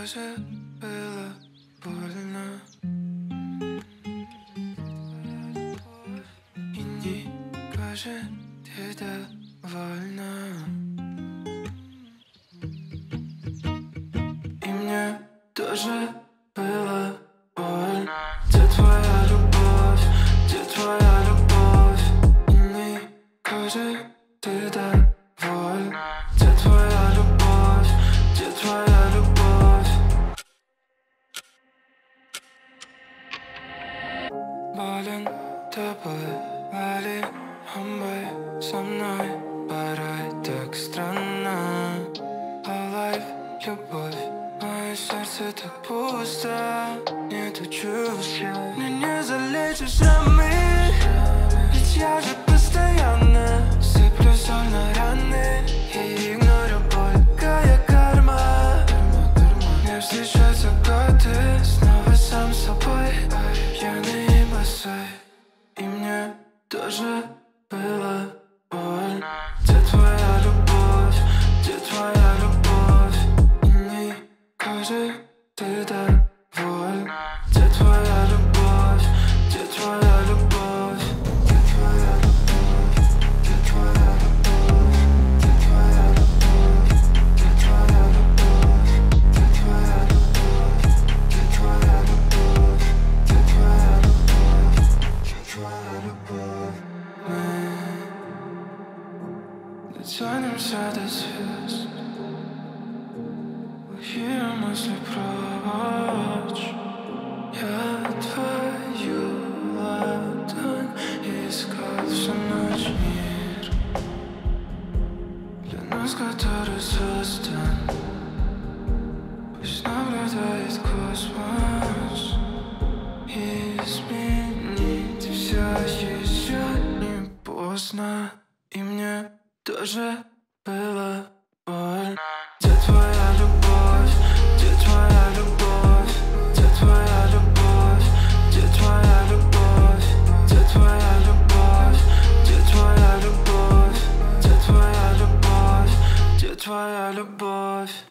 тоже было больно И не кажется ты довольна И мне тоже было больно Где твоя любовь, где твоя любовь И не кажется ты довольна Болен тобой, вали омбой со мной Порой так странно Alive, любовь Мое сердце так пусто Нету чувств Мне не залечишь шрамы Ведь я же постоянно Сыплю соль на раны И игнорю боль Какая карма Мне встречаются тоже было больно Где твоя любовь, где твоя любовь И не кажется ты Мы дотянемся до звезд. Плохие мысли прочь. Я твою ладонь искал всю ночь мир. Для нас, который создан Пусть наблюдает космос. Изменить все еще не поздно тоже было больно Где твоя любовь, где твоя любовь Где твоя любовь, где твоя любовь Где твоя любовь, где твоя любовь Где твоя любовь, где твоя любовь